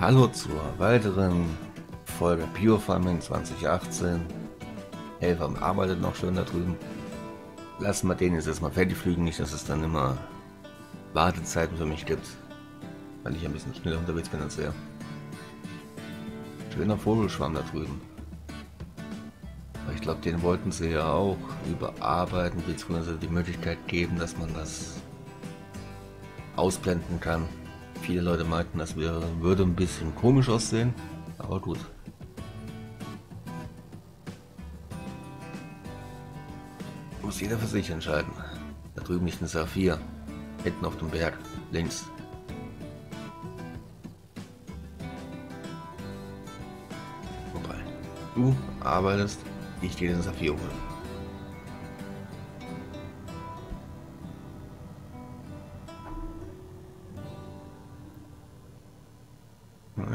Hallo zur weiteren Folge Pure Farming 2018. Helfer arbeitet noch schön da drüben. Lassen wir den jetzt erstmal fertig fliegen, nicht dass es dann immer Wartezeiten für mich gibt. Weil ich ein bisschen schneller unterwegs bin als er. Schöner Vogelschwarm da drüben. Ich glaube, den wollten sie ja auch überarbeiten, beziehungsweise die Möglichkeit geben, dass man das ausblenden kann. Viele Leute meinten, das wäre, würde ein bisschen komisch aussehen, aber gut. Muss jeder für sich entscheiden. Da drüben liegt ein Saphir. Hinten auf dem Berg. Links. Wobei. Du arbeitest, ich gehe den Saphir holen.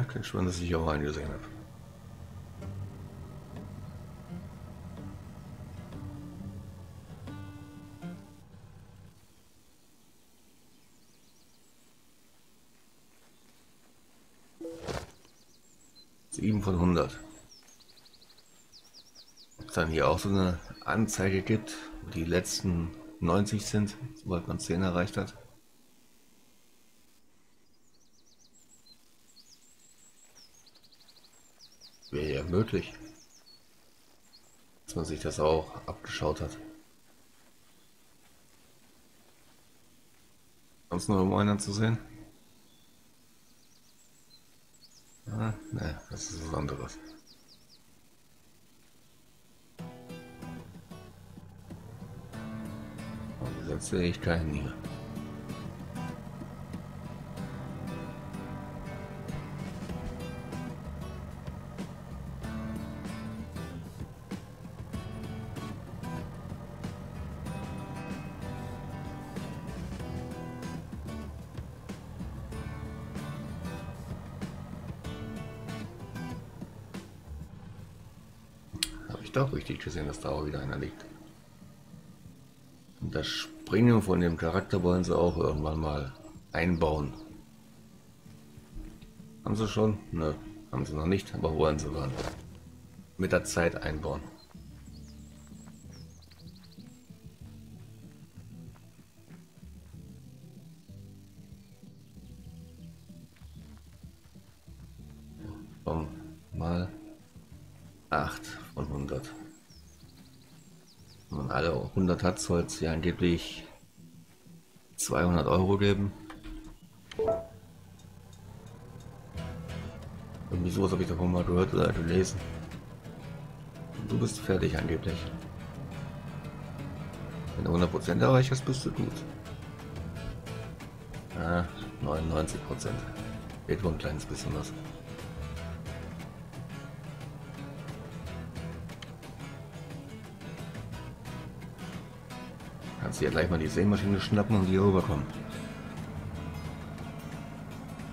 Na, kein Schwein, dass ich auch eingesehen habe. Sieben von 100. Ob es dann hier auch so eine Anzeige gibt, wo die letzten 90 sind, sobald man 10 erreicht hat. Wäre ja möglich. Dass man sich das auch abgeschaut hat. Sonst noch irgendwo einer zu sehen? Ah, ne, das ist was anderes. Und jetzt sehe ich keinen hier. Ich doch richtig gesehen, dass da auch wieder einer liegt. Und das Springen von dem Charakter wollen sie auch irgendwann mal einbauen. Haben sie schon? Nö, haben sie noch nicht, aber wollen sie dann. Mit der Zeit einbauen. Mal 8 von 100. Wenn man alle 100 hat, soll es ja angeblich 200 Euro geben. Irgendwie sowas habe ich davon mal gehört oder gelesen. Du bist fertig angeblich. Wenn du 100% erreicht hast, bist du gut. Ah, 99%. Geht wohl ein kleines bisschen was. Kannst du gleich mal die Sämaschine schnappen und hier rüberkommen.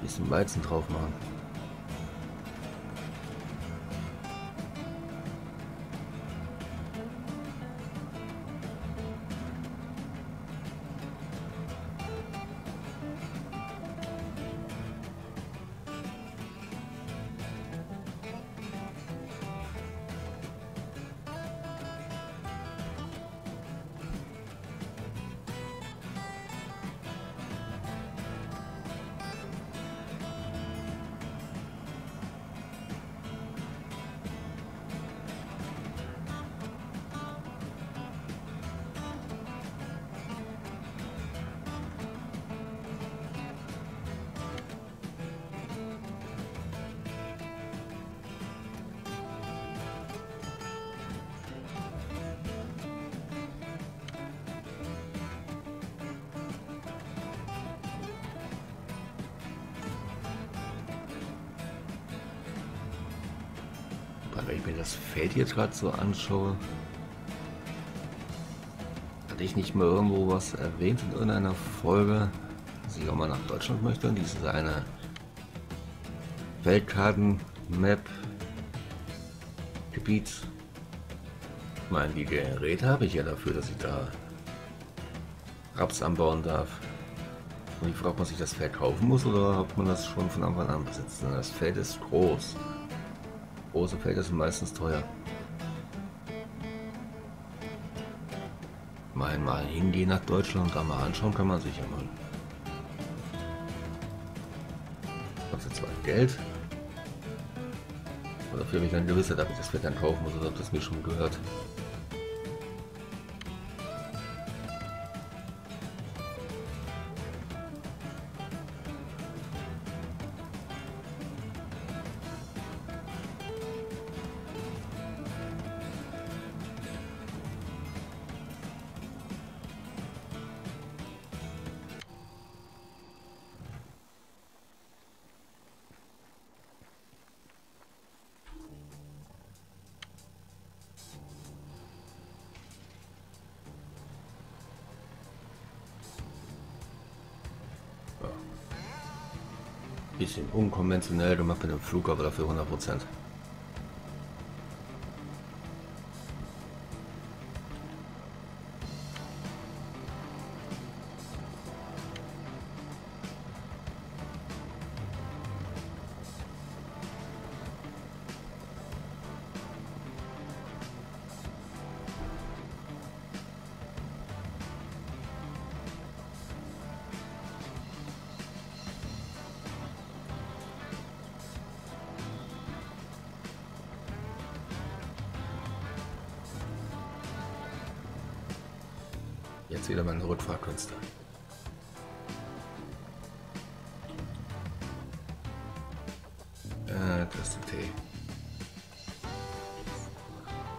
Bisschen Weizen drauf machen. Wenn ich mir das Feld jetzt gerade so anschaue, hatte ich nicht mal irgendwo was erwähnt in irgendeiner Folge, dass ich auch mal nach Deutschland möchte. Und dieses eine Feldkarten-Map Gebiet. Ich meine, die Geräte habe ich ja dafür, dass ich da Raps anbauen darf. Und die Frage, ob man sich das Feld kaufen muss oder ob man das schon von Anfang an besitzt. Das Feld ist groß. Große Felder sind meistens teuer. Mal mal hingehen nach Deutschland und da mal anschauen kann man sich ja mal. Kostet zwar Geld. Oder für mich dann Gewissheit, ob ich das Feld dann kaufen muss oder ob das mir schon gehört. Bisschen unkonventionell gemacht mit dem Flug, aber dafür 100 Prozent. Jetzt wieder meine Rückfahrkünste. Äh, das ist Tee.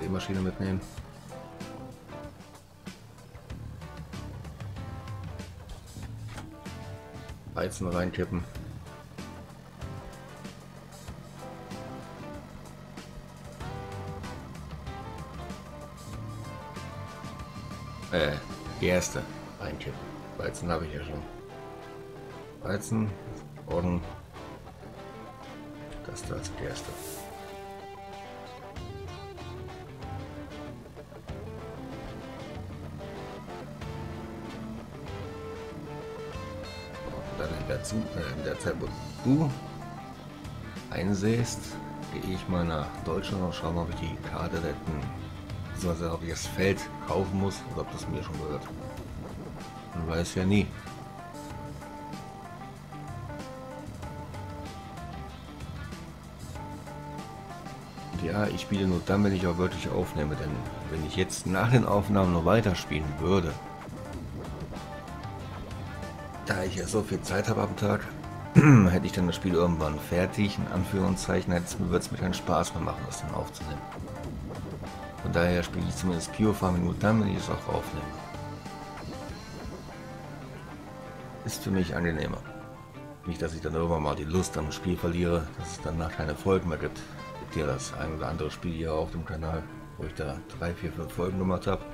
Die Maschine mitnehmen. Weizen reinkippen. Äh, Gerste reinkippen. Weizen habe ich ja schon. Weizen, Orden. Das da als Gerste. Und dann in der, äh, in der Zeit, wo du einsähst, gehe ich mal nach Deutschland und schaue mal, ob ich die Karte retten beziehungsweise ob ich das Feld kaufen muss oder ob das mir schon gehört. Man weiß ja nie. Ja, ich spiele nur dann, wenn ich auch wirklich aufnehme, denn wenn ich jetzt nach den Aufnahmen noch weiterspielen würde, da ich ja so viel Zeit habe am Tag, hätte ich dann das Spiel irgendwann fertig, in Anführungszeichen, hätte würde es mir keinen Spaß mehr machen, das dann aufzunehmen. Daher spiele ich zumindest Kio-Farming nur dann, wenn ich es auch aufnehme. Ist für mich angenehmer. Nicht, dass ich dann irgendwann mal die Lust am Spiel verliere, dass es danach keine Folgen mehr gibt. Gibt ja das ein oder andere Spiel hier auf dem Kanal, wo ich da drei, vier, fünf Folgen gemacht habe.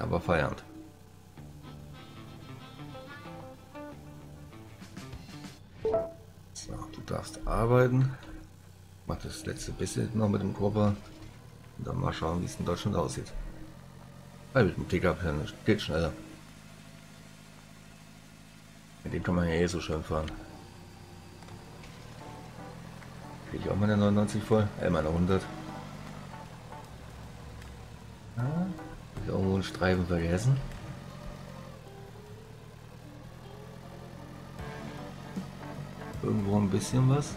Aber feiernd. So, du darfst arbeiten. Mach das letzte bisschen noch mit dem Grupper. Und dann mal schauen, wie es in Deutschland aussieht. Weil mit dem Pickup geht schneller. Mit dem kann man ja eh so schön fahren. Kriege ich auch meine 99 voll? Äh, meine 100. Ah, ich irgendwo einen Streifen vergessen. Irgendwo ein bisschen was.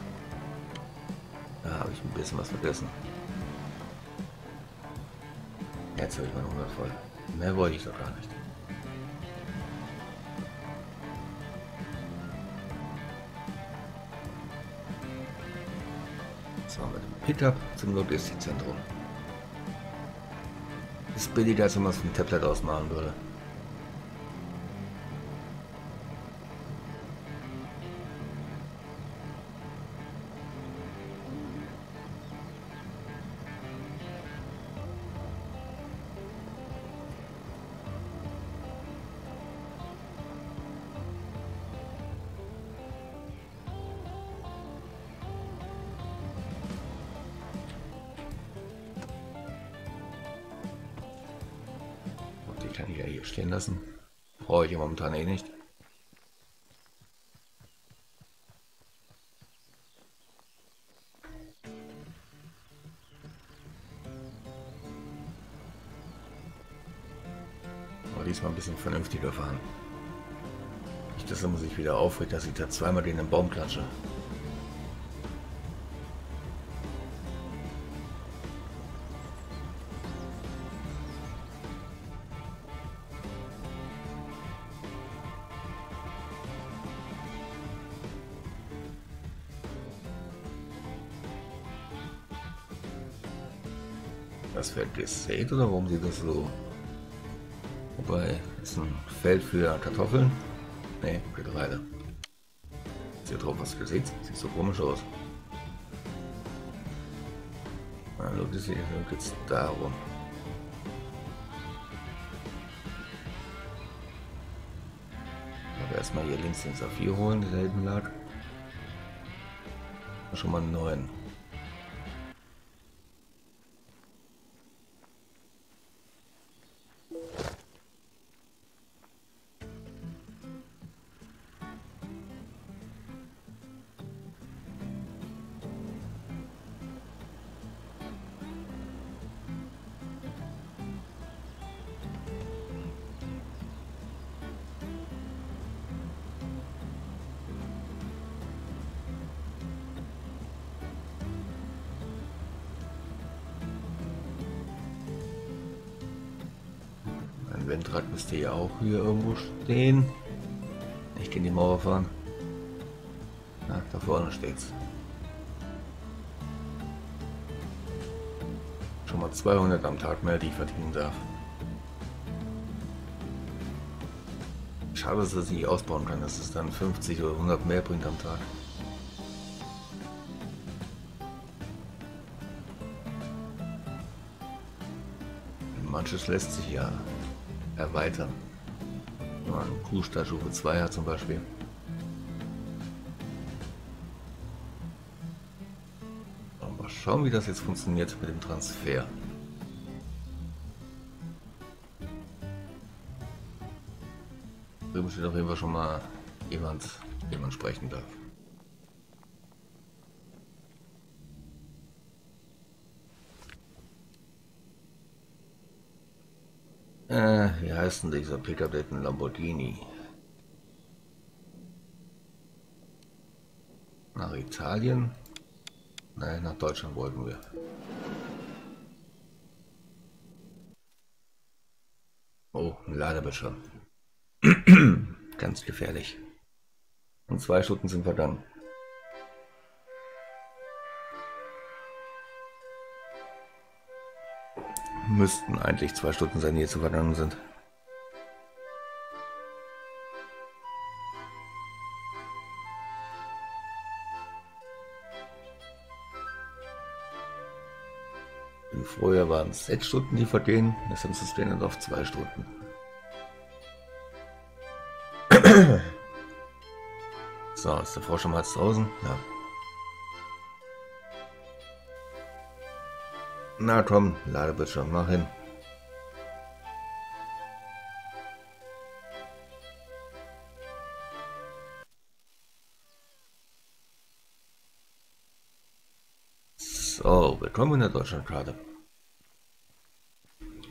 Da habe ich ein bisschen was vergessen. Jetzt habe ich meine 100 voll. Mehr wollte ich doch gar nicht. So, mit dem Pickup zum Logistikzentrum. Ist billiger, als wenn man es vom Tablet aus machen würde. ich eigentlich hier stehen lassen. Brauche ich momentan eh nicht. Aber diesmal ein bisschen vernünftiger fahren. Nicht, dass muss ich wieder aufregt, dass ich da zweimal gegen den Baum klatsche. Das Feld gesät oder warum sieht das so? Wobei, ist ein Feld für Kartoffeln. Ne, Getreide. Ist hier drauf was gesät? Sieht so komisch aus. Hallo, das hier geht's darum. Aber erstmal hier links den Saphir holen, der da hinten lag. Schon mal einen neuen. Windrad müsste ja auch hier irgendwo stehen. Ich gehe die Mauer fahren. Ja, da vorne steht's. Schon mal 200 am Tag mehr, die ich verdienen darf. Schade, dass es nicht ausbauen kann, dass es dann 50 oder 100 mehr bringt am Tag. Manches lässt sich ja erweitern. Wenn man Kuhstallstufe 2 hat zum Beispiel. Mal schauen, wie das jetzt funktioniert mit dem Transfer. Drüben steht auf jeden Fall schon mal jemand, den man sprechen darf. Äh, wie heißt denn dieser Pickup? Der ein Lamborghini. Nach Italien? Nein, nach Deutschland wollten wir. Oh, ein Ladebildschirm. Ganz gefährlich. In zwei Stunden sind wir dann. Müssten eigentlich zwei Stunden sein, die jetzt vergangen sind. Vorher waren es sechs Stunden, die vergehen. Jetzt haben sie es denen auf zwei Stunden. so, ist der Frosch schon mal draußen? Ja. Na komm, Ladebildschirm, mach hin. So, willkommen in der Deutschlandkarte.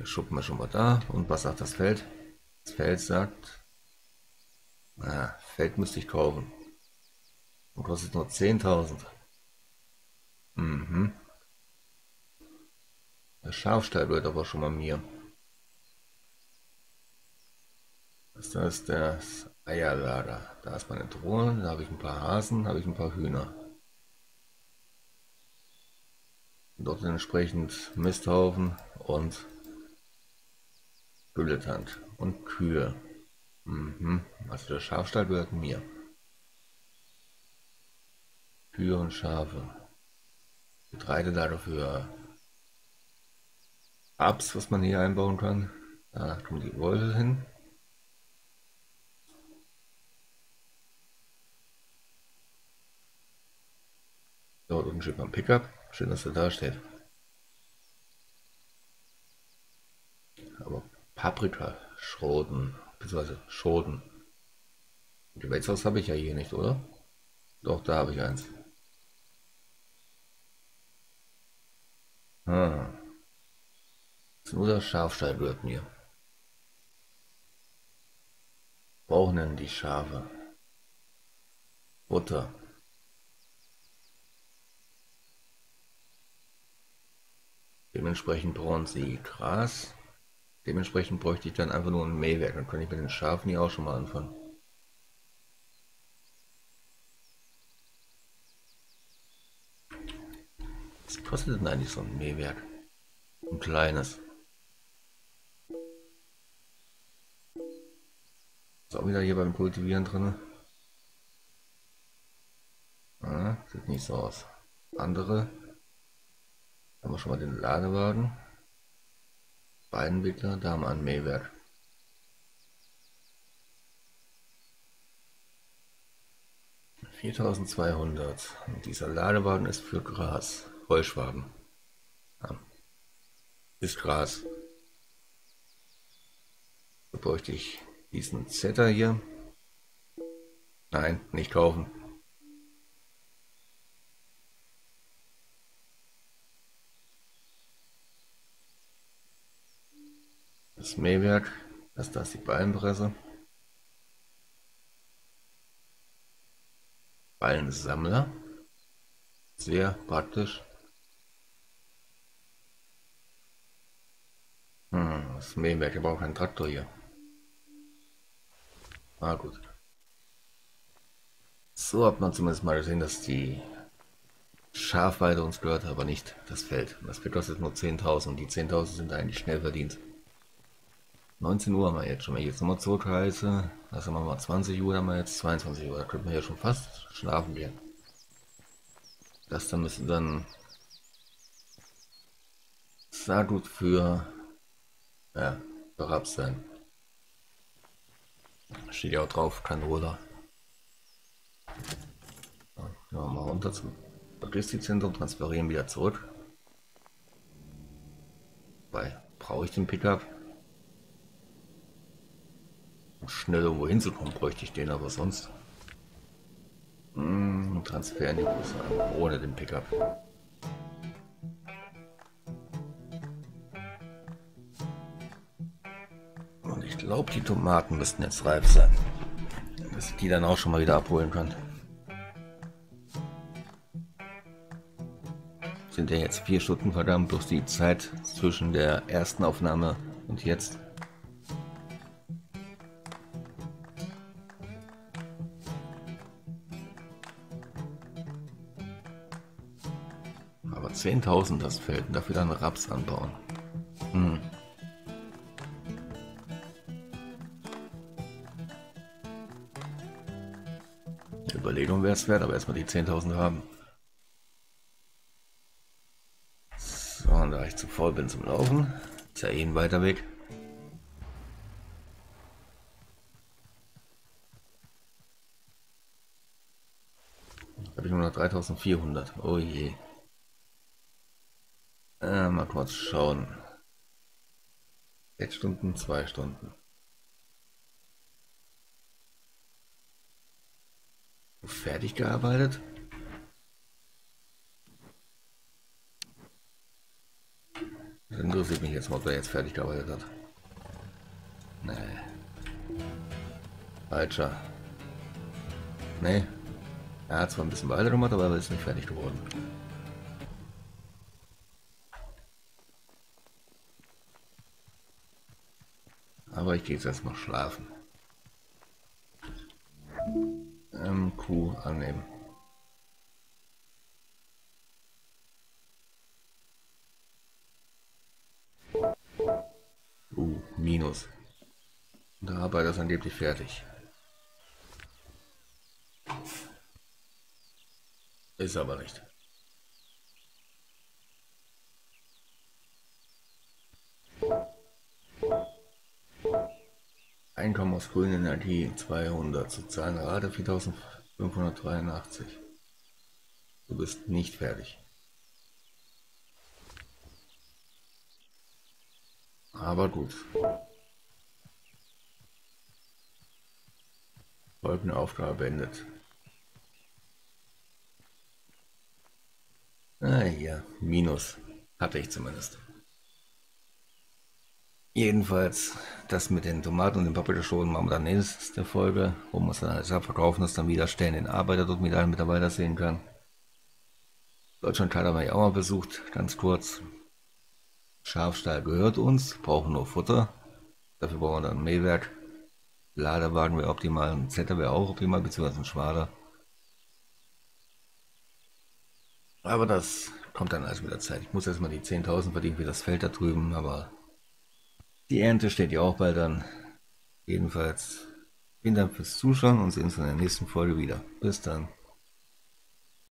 Schuppen wir schon mal da. Und was sagt das Feld? Das Feld sagt, na, Feld müsste ich kaufen. Und kostet nur 10.000. Mhm. Der Schafstall wird aber schon mal mir. Das ist das Eierlager. Da ist meine Drohne, da habe ich ein paar Hasen, habe ich ein paar Hühner. Dort entsprechend Misthaufen und Gülletand und Kühe. Mhm. Also der Schafstall gehört mir. Kühe und Schafe. Getreide dafür Abs, was man hier einbauen kann. Da kommen die Wolfe hin. Dort unten steht mein Pickup. Schön, dass er da steht. Aber Paprika, Schroten, beziehungsweise Schoten. Gewächshaus habe ich ja hier nicht, oder? Doch, da habe ich eins. Ah. Nur das Schafstall gehört mir. brauchen denn die Schafe? Butter. Dementsprechend brauchen sie Gras. Dementsprechend bräuchte ich dann einfach nur ein Mähwerk. Dann kann ich mit den Schafen hier auch schon mal anfangen. Was kostet denn eigentlich so ein Mähwerk? Ein kleines. Ist auch wieder hier beim Kultivieren drin. Ah, sieht nicht so aus. Andere. Haben wir schon mal den Ladewagen. Beinwickler, da haben wir ein Mähwerk. Viertausendzweihundert. Und dieser Ladewagen ist für Gras. Heuschwaben. Ja. Ist Gras. Da bräuchte ich diesen Zetter hier. Nein, nicht kaufen. Das Mähwerk, das ist die Ballenpresse. Ballensammler. Sehr praktisch. Hm, das Mähwerk, ich brauche keinen Traktor hier. Ah gut. So hat man zumindest mal gesehen, dass die Schafweide uns gehört, aber nicht das Feld. Das kostet nur 10.000. Die 10.000 sind eigentlich schnell verdient. 19 Uhr haben wir jetzt schon. Wenn ich jetzt nochmal zurückreise, also machen wir mal 20 Uhr, haben wir jetzt 22 Uhr. Da könnten wir ja schon fast schlafen gehen. Das dann müsste dann sehr gut für, ja, für Raps sein. Steht ja auch drauf, kein Roller. Ja, mal runter zum Logistikzentrum, transferieren wieder zurück. Bei brauche ich den Pickup? Um schnell irgendwo hinzukommen, bräuchte ich den, aber sonst. Hm, Transfer in die USA, ohne den Pickup. Glaube, die Tomaten müssten jetzt reif sein. Dass ich die dann auch schon mal wieder abholen kann. Sind ja jetzt vier Stunden verdammt, bloß die Zeit zwischen der ersten Aufnahme und jetzt. Aber 10.000 das Feld und dafür dann Raps anbauen. Überlegung wäre es wert, aber erstmal die 10.000 haben. So, und da ich zu voll bin zum Laufen, ist ja eh ein weiter Weg. habe ich nur noch 3400. Oh je. Äh, mal kurz schauen. 6 Stunden, 2 Stunden. Fertig gearbeitet? Das interessiert mich jetzt mal, ob er jetzt fertig gearbeitet hat. Nee. Falscher. Nee. Er hat zwar ein bisschen weiter gemacht, aber er ist nicht fertig geworden. Aber ich gehe jetzt erstmal schlafen. Q annehmen. Uh, Minus. Der Arbeiter ist angeblich fertig. Ist aber nicht. Einkommen aus grüner Energie 200, soziale Rate 4000. 583. Du bist nicht fertig. Aber gut. Folgende Aufgabe beendet. Ah ja, Minus. Hatte ich zumindest. Jedenfalls, das mit den Tomaten und den Paprikaschoten machen wir dann nächste Folge, wo wir es dann alles abverkaufen, das dann wieder stellen, den Arbeiter dort mit allen Mitarbeitern sehen kann. Deutschland hat aber ja auch mal besucht, ganz kurz. Schafstall gehört uns, brauchen nur Futter. Dafür brauchen wir dann ein Mähwerk. Ladewagen wäre optimal, ein Zetter wäre auch optimal, beziehungsweise ein Schwader. Aber das kommt dann alles mit der Zeit. Ich muss erstmal die 10.000 verdienen für das Feld da drüben, aber die Ernte steht ja auch bald an. Jedenfalls vielen Dank fürs Zuschauen und sehen uns in der nächsten Folge wieder. Bis dann.